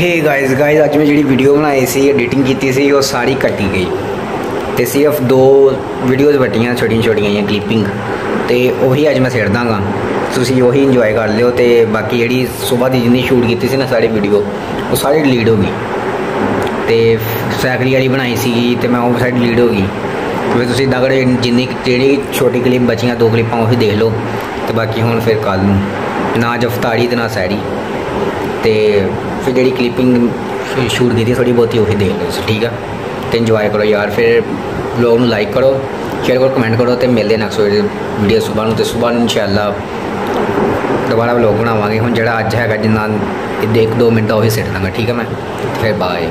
ਹੇ guys guys ਅੱਜ ਮੈਂ ਜਿਹੜੀ ਵੀਡੀਓ ਬਣਾਈ ਸੀ ਐਡੀਟਿੰਗ ਕੀਤੀ ਸੀ, ਉਹ ਸਾਰੀ ਕੱਟੀ ਗਈ। ਤੇ ਸਿਰਫ ਦੋ ਵੀਡੀਓਜ਼ ਬਟੀਆਂ ਛੋਟੀਆਂ ਛੋਟੀਆਂ ਜਿਹੀਆਂ ਕਲਿੱਪਿੰਗ ਤੇ ਉਹੀ ਅੱਜ ਮੈਂ ਛੇੜ ਦਾਂਗਾ। ਤੁਸੀਂ ਉਹੀ ਇੰਜੋਏ ਕਰ ਲਿਓ ਤੇ ਬਾਕੀ ਜਿਹੜੀ ਸਵੇਰ ਦੀ ਜਿੰਨੀ ਸ਼ੂਟ ਕੀਤੀ ਸੀ ਨਾ ਸਾਰੀ ਵੀਡੀਓ ਉਹ ਸਾਰੀ ਡਿਲੀਟ ਹੋ ਗਈ। ਤੇ ਸਾਈਕਲ ਵਾਲੀ ਬਣਾਈ ਸੀ ਤੇ ਮੈਂ ਉਹ ਸਾਰੀ ਡਿਲੀਟ ਹੋ ਗਈ। ਫਿਰ ਤੁਸੀਂ ਦਗੜ ਜਿੰਨੀ ਜਿਹੜੀ ਛੋਟੀ ਕਲਿੱਪ ਬਚੀਆਂ, ਦੋ ਕਲਿੱਪਾਂ ਉਹੀ ਦੇਖ ਲਓ। ਤੇ ਬਾਕੀ ਹੁਣ ਫਿਰ ਕੱਲ ਨੂੰ। ਨਾ ਜਫਤਾਰੀ ਤੇ ਨਾ ਸੈਰੀ। ਤੇ ਫਿਰ ਜਿਹੜੀ ਕਲਿੱਪਿੰਗ ਸ਼ੂਟ ਕੀਤੀ ਥੋੜੀ ਬਹੁਤੀ ਉਹੀ ਦੇਖ ਲਓ ਤੁਸੀਂ, ਠੀਕ ਆ? ਤੇ ਇੰਜੋਏ ਕਰੋ ਯਾਰ, ਫਿਰ ਵਲੌਗ ਨੂੰ ਲਾਈਕ ਕਰੋ ਸ਼ੇਅਰ ਕਰੋ ਕਮੈਂਟ ਕਰੋ ਤੇ ਮਿਲਦੇ ਨੈਕਸਟ ਵੀਡੀਓ ਸਵੇਰ ਨੂੰ ਤੇ ਸਵੇਰ ਨੂੰ ਇਨਸ਼ਾਅੱਲਾ ਦੁਬਾਰਾ ਵਲੌਗ ਬਣਾਵਾਂਗੇ। ਹੁਣ ਜਿਹੜਾ ਅੱਜ ਹੈਗਾ ਜਿੰਨਾ, ਇੱਕ ਦੋ ਮਿੰਟ ਦਾ ਉਹੀ ਸਿੱਟ ਦਾਂਗਾ, ਠੀਕ ਹੈ ਮੈਂ? ਫਿਰ ਬਾਏ